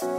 Hello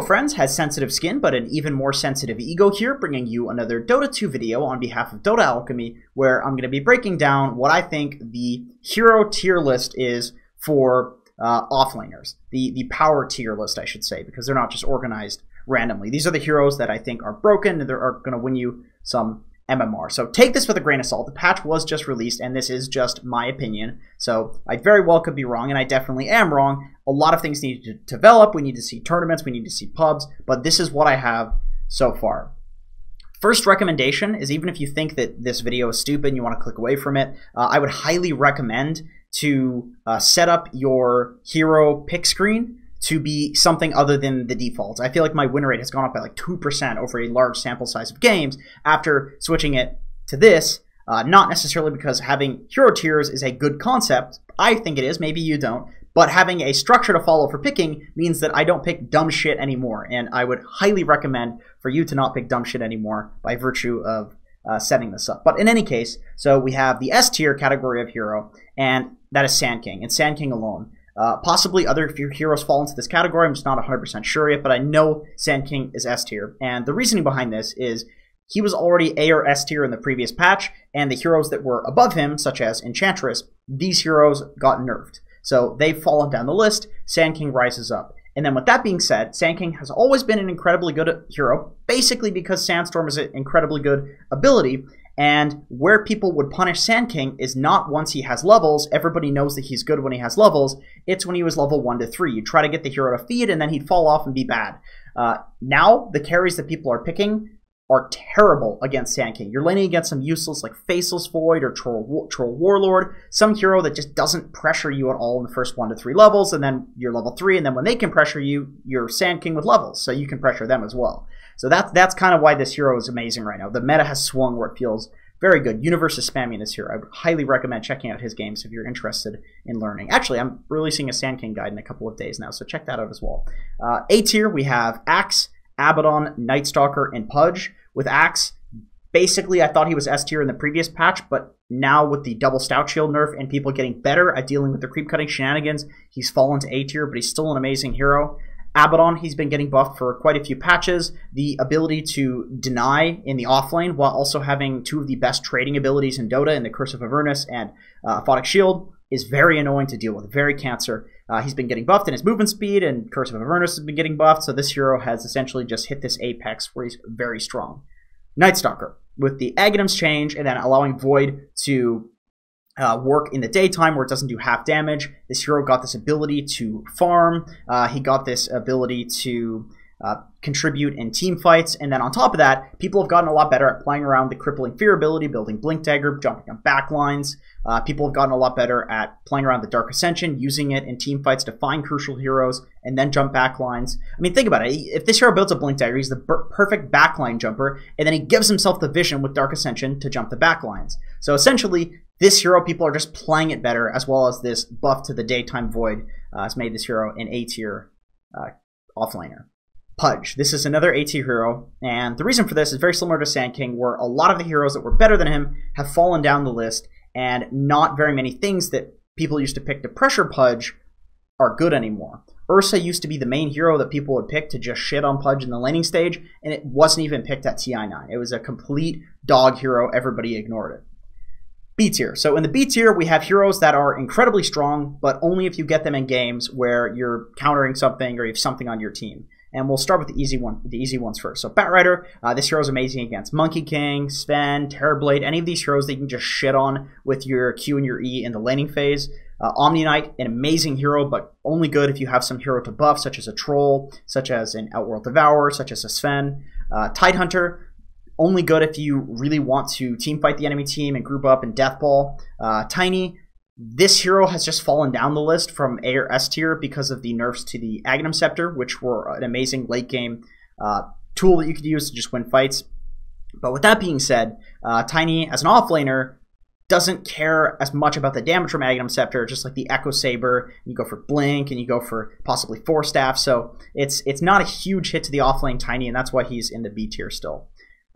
friends, has sensitive skin but an even more sensitive ego here, bringing you another Dota 2 video on behalf of Dota Alchemy, where I'm going to be breaking down what I think the hero tier list is for uh, offlaners. The, the power tier list, I should say, because they're not just organized randomly. These are the heroes that I think are broken and are going to win you some MMR. So take this with a grain of salt. The patch was just released, and this is just my opinion. So I very well could be wrong, and I definitely am wrong. A lot of things need to develop. We need to see tournaments, we need to see pubs, but this is what I have so far. First recommendation is even if you think that this video is stupid and you want to click away from it, uh, I would highly recommend to uh, set up your hero pick screen to be something other than the defaults. I feel like my win rate has gone up by like 2% over a large sample size of games after switching it to this. Uh, not necessarily because having hero tiers is a good concept. I think it is. Maybe you don't. But having a structure to follow for picking means that I don't pick dumb shit anymore. And I would highly recommend for you to not pick dumb shit anymore by virtue of uh, setting this up. But in any case, so we have the S tier category of hero, and that is Sand King, and Sand King alone. Uh, possibly other few heroes fall into this category. I'm just not 100% sure yet, but I know Sand King is S tier. And the reasoning behind this is he was already A or S tier in the previous patch, and the heroes that were above him, such as Enchantress, these heroes got nerfed. So they've fallen down the list. Sand King rises up. And then with that being said, Sand King has always been an incredibly good hero, basically because Sandstorm is an incredibly good ability, and where people would punish Sand King is not once he has levels. Everybody knows that he's good when he has levels. It's when he was level 1 to 3. You try to get the hero to feed, and then he'd fall off and be bad. Uh, now, the carries that people are picking are terrible against Sand King. You're laning against some useless like Faceless Void or Troll, Troll Warlord, some hero that just doesn't pressure you at all in the first one to three levels, and then you're level three, and then when they can pressure you, you're Sand King with levels, so you can pressure them as well. So that's that's kind of why this hero is amazing right now. The meta has swung where it feels very good. Universe is spamming this hero. I would highly recommend checking out his games if you're interested in learning. Actually, I'm releasing a Sand King guide in a couple of days now, so check that out as well. Uh, a tier, we have Axe, Abaddon, Nightstalker, and Pudge. With Axe, basically, I thought he was S tier in the previous patch, but now with the double stout shield nerf and people getting better at dealing with the creep cutting shenanigans, he's fallen to A tier, but he's still an amazing hero. Abaddon, he's been getting buffed for quite a few patches. The ability to deny in the offlane while also having two of the best trading abilities in Dota in the Curse of Avernus and uh, Aphotic Shield is very annoying to deal with, very cancer. Uh, he's been getting buffed in his movement speed, and Curse of Avernus has been getting buffed, so this hero has essentially just hit this apex where he's very strong. Nightstalker, with the Aghanim's change and then allowing Void to uh, work in the daytime where it doesn't do half damage. This hero got this ability to farm. Uh, he got this ability to uh, contribute in team fights. And then on top of that, people have gotten a lot better at playing around the crippling fear ability, building blink dagger, jumping on backlines. Uh, people have gotten a lot better at playing around the dark ascension, using it in team fights to find crucial heroes and then jump backlines. I mean, think about it. If this hero builds a blink dagger, he's the perfect backline jumper, and then he gives himself the vision with dark ascension to jump the backlines. So essentially, this hero, people are just playing it better, as well as this buff to the daytime void uh, has made this hero an A tier uh, offlaner. Pudge. This is another AT hero, and the reason for this is very similar to Sand King, where a lot of the heroes that were better than him have fallen down the list, and not very many things that people used to pick to pressure Pudge are good anymore. Ursa used to be the main hero that people would pick to just shit on Pudge in the laning stage, and it wasn't even picked at TI9. It was a complete dog hero, everybody ignored it. B tier. So in the B tier, we have heroes that are incredibly strong, but only if you get them in games where you're countering something or you have something on your team. And we'll start with the easy one, the easy ones first. So Batrider, uh, this hero is amazing against Monkey King, Sven, Terrorblade, any of these heroes that you can just shit on with your Q and your E in the laning phase. Uh, Omniknight, an amazing hero, but only good if you have some hero to buff, such as a Troll, such as an Outworld Devourer, such as a Sven. Uh, Tidehunter, only good if you really want to team fight the enemy team and group up in Deathball. Uh, Tiny, this hero has just fallen down the list from A or S tier because of the nerfs to the Aghanim Scepter, which were an amazing late game uh, tool that you could use to just win fights. But with that being said, uh, Tiny, as an offlaner, doesn't care as much about the damage from Aghanim Scepter, just like the Echo Saber. You go for Blink and you go for possibly Force Staff. So it's it's not a huge hit to the offlane Tiny, and that's why he's in the B tier still.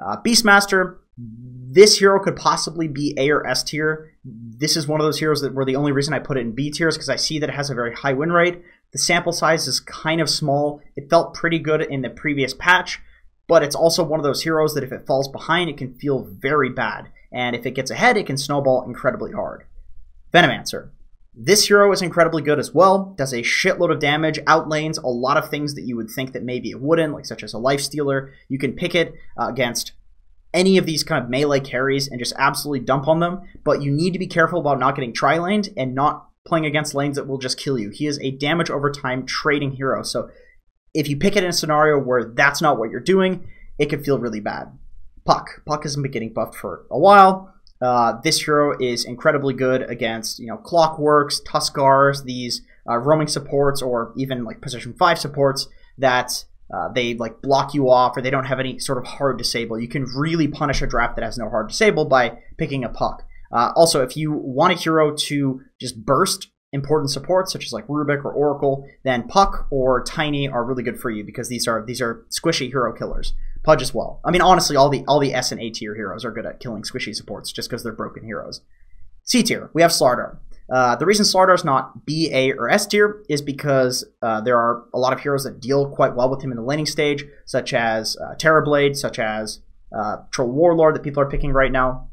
Uh, Beastmaster, this hero could possibly be A or S tier. This is one of those heroes that were the only reason I put it in B tier is because I see that it has a very high win rate. The sample size is kind of small. It felt pretty good in the previous patch, but it's also one of those heroes that if it falls behind, it can feel very bad. And if it gets ahead, it can snowball incredibly hard. Venomancer. This hero is incredibly good as well, does a shitload of damage, outlanes a lot of things that you would think that maybe it wouldn't, like such as a life stealer. You can pick it uh, against any of these kind of melee carries and just absolutely dump on them, but you need to be careful about not getting tri-laned and not playing against lanes that will just kill you. He is a damage over time trading hero, so if you pick it in a scenario where that's not what you're doing, it could feel really bad. Puck. Puck hasn't been getting buffed for a while. Uh, this hero is incredibly good against you know Clockworks, Tuskars, these uh, roaming supports, or even like position five supports that uh, they like block you off or they don't have any sort of hard disable. You can really punish a draft that has no hard disable by picking a puck. Uh, also, if you want a hero to just burst important supports such as like Rubick or Oracle, then Puck or Tiny are really good for you because these are these are squishy hero killers. Pudge as well. I mean, honestly, all the all the S and A tier heroes are good at killing squishy supports just because they're broken heroes. C tier, we have Slardar. Uh, the reason Slardar is not B, A, or S tier is because uh, there are a lot of heroes that deal quite well with him in the laning stage, such as uh, Terrorblade, such as uh, Troll Warlord that people are picking right now.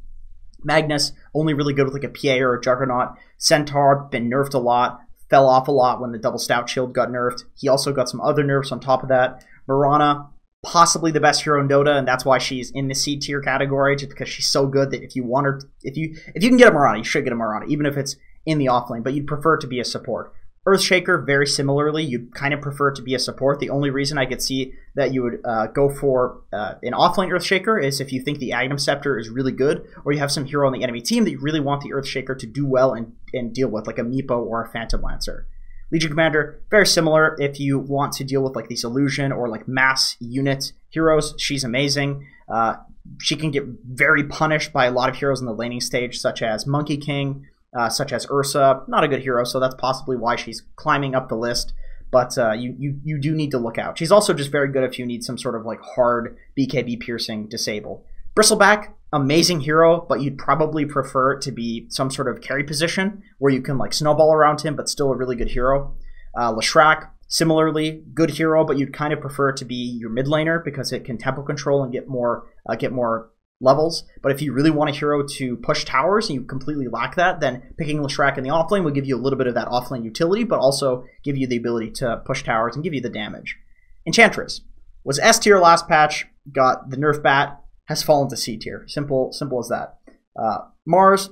Magnus, only really good with like a PA or a Juggernaut. Centaur, been nerfed a lot, fell off a lot when the double stout shield got nerfed. He also got some other nerfs on top of that. Mirana, possibly the best hero in Dota, and that's why she's in the C tier category, just because she's so good that if you want her, if you if you can get a Mirana, you should get a Mirana, even if it's in the offlane, but you'd prefer to be a support. Earthshaker, very similarly, you'd kind of prefer to be a support. The only reason I could see that you would uh, go for uh, an offlane Earthshaker is if you think the Aghanim Scepter is really good, or you have some hero on the enemy team that you really want the Earthshaker to do well and, and deal with, like a Meepo or a Phantom Lancer. Legion Commander, very similar if you want to deal with like these illusion or like mass unit heroes. She's amazing. Uh, she can get very punished by a lot of heroes in the laning stage, such as Monkey King, uh, such as Ursa. Not a good hero, so that's possibly why she's climbing up the list. But uh, you, you you do need to look out. She's also just very good if you need some sort of like hard BKB piercing disable. Bristleback, amazing hero, but you'd probably prefer it to be some sort of carry position where you can like snowball around him, but still a really good hero. Uh, Leshrac, similarly good hero, but you'd kind of prefer it to be your mid laner because it can tempo control and get more uh, get more levels. But if you really want a hero to push towers and you completely lack that, then picking Leshrac in the offlane will give you a little bit of that offlane utility, but also give you the ability to push towers and give you the damage. Enchantress was S tier last patch, got the nerf bat, has fallen to C tier. Simple, simple as that. Uh, Mars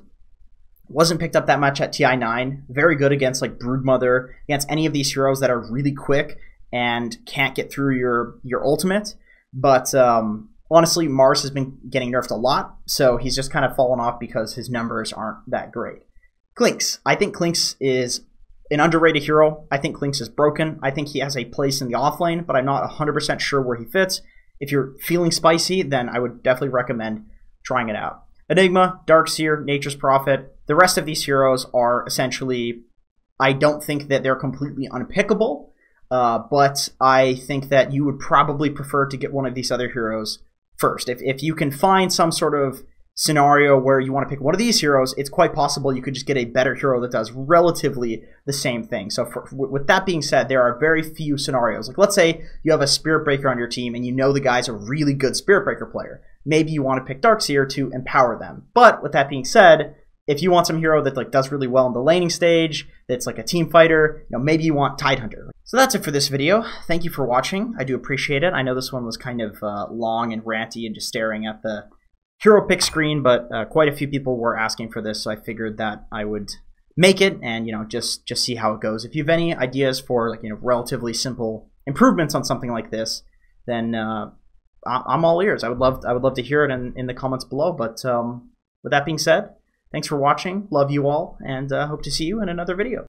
wasn't picked up that much at TI9. Very good against like Broodmother, against any of these heroes that are really quick and can't get through your your ultimate. But um, honestly, Mars has been getting nerfed a lot, so he's just kind of fallen off because his numbers aren't that great. Clinkz. I think Clinkz is an underrated hero. I think Clinkz is broken. I think he has a place in the offlane, but I'm not 100% sure where he fits. If you're feeling spicy, then I would definitely recommend trying it out. Enigma, Darkseer, Nature's Prophet, the rest of these heroes are essentially, I don't think that they're completely unpickable, uh, but I think that you would probably prefer to get one of these other heroes first. If, if you can find some sort of scenario where you want to pick one of these heroes, it's quite possible you could just get a better hero that does relatively the same thing. So, for, with that being said, there are very few scenarios. Like, let's say you have a Spirit Breaker on your team and you know the guy's a really good Spirit Breaker player. Maybe you want to pick Darkseer to empower them. But with that being said, if you want some hero that like does really well in the laning stage, that's like a team fighter, you know, maybe you want Tidehunter. So that's it for this video. Thank you for watching. I do appreciate it. I know this one was kind of uh, long and ranty and just staring at the hero pick screen, but uh, quite a few people were asking for this, so I figured that I would make it and you know just just see how it goes. If you have any ideas for like you know relatively simple improvements on something like this, then uh, I'm all ears. I would love I would love to hear it in, in the comments below. But um, with that being said, Thanks for watching. Love you all, and uh, hope to see you in another video.